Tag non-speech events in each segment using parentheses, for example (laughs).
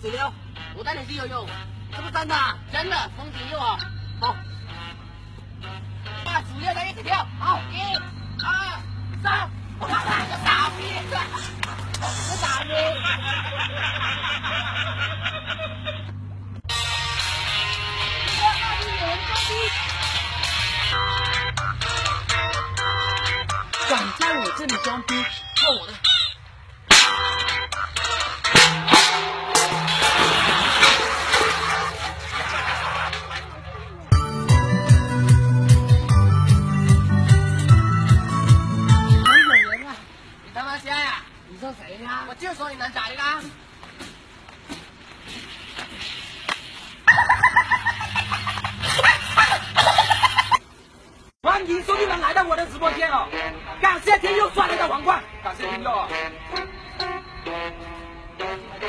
水流，我带你去游泳，是不是真的？真的风景又好。好，把主要的一起跳，好，一、二、三，我看看这傻逼，这傻逼。敢在我这里装逼，看我的！能咋的啦？欢迎兄弟们来到我的直播间哦！感谢天佑刷来的皇冠，感谢天佑啊！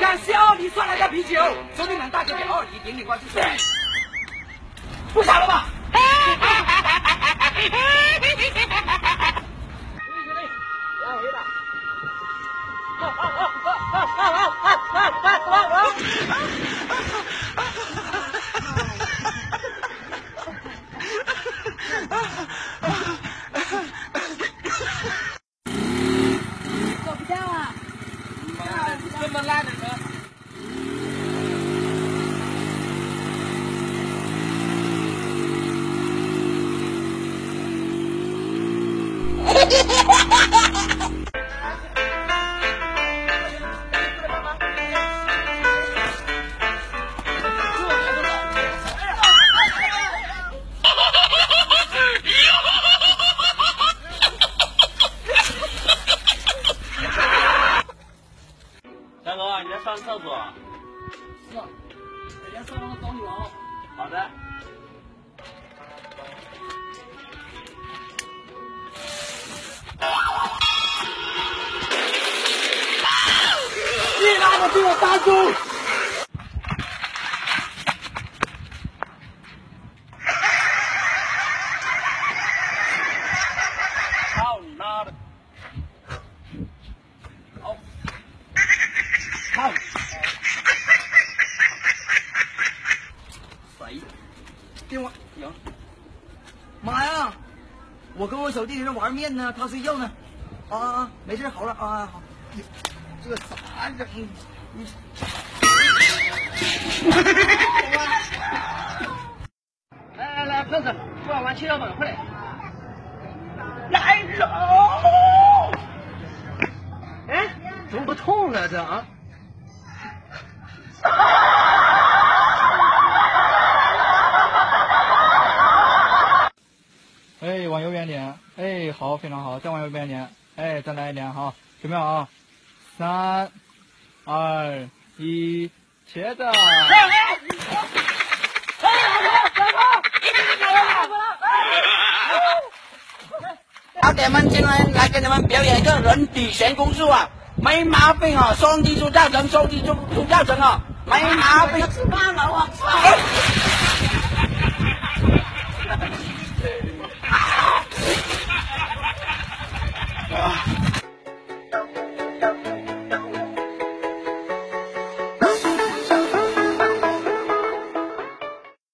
感谢二黎刷来的啤酒，兄弟们大家给二黎点点关注，不傻了吧？走 (laughs) 大哥，你在上厕所？是，每天上那个找你玩哦。好的。的，给我打住！操你妈的！好，好，谁？电话有。妈呀！我跟我小弟弟在玩面呢，他睡觉呢。啊啊啊！没事，好了啊，好。这咋整？你来 (laughs) 来来，碰着，玩完切到本，快点！来走！哎，怎么不痛了这啊？哎，往右边点，哎，好，非常好，再往右边点，哎，再来一点，好，准备好啊，三、二、一，茄子。老铁们，今天来给你们表演一个人体悬空术啊，没毛病啊，双击出造成，双击出出造成啊，没毛病。吃饭了，我操！